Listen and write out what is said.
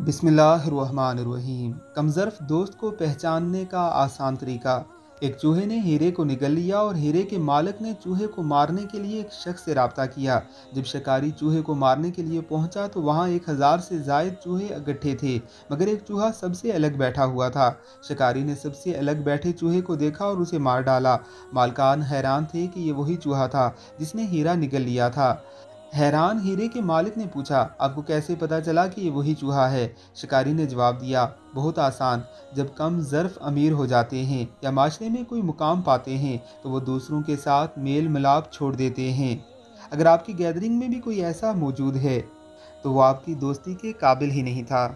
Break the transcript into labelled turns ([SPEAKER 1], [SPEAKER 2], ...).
[SPEAKER 1] बिस्मिल्लाहिर्रहमानिर्रहीम। कमज़र्फ दोस्त को पहचानने का आसान तरीका। एक चूहे ने हीरे को निगल लिया और हीरे के मालिक ने चूहे को मारने के लिए एक शख्स से रबता किया। जब शिकारी चूहे को मारने के लिए पहुँचा तो वहाँ एक हज़ार से जायद चूहे इकट्ठे थे, मगर एक चूहा सबसे अलग बैठा हुआ था। शिकारी ने सबसे अलग बैठे चूहे को देखा और उसे मार डाला। मालकान हैरान थे कि ये वही चूहा था जिसने हीरा निगल लिया था। हैरान हीरे के मालिक ने पूछा, आपको कैसे पता चला कि ये वही चूहा है? शिकारी ने जवाब दिया, बहुत आसान। जब कम ज़र्फ अमीर हो जाते हैं या माशरे में कोई मुकाम पाते हैं तो वो दूसरों के साथ मेल मिलाप छोड़ देते हैं। अगर आपकी गैदरिंग में भी कोई ऐसा मौजूद है तो वो आपकी दोस्ती के काबिल ही नहीं था।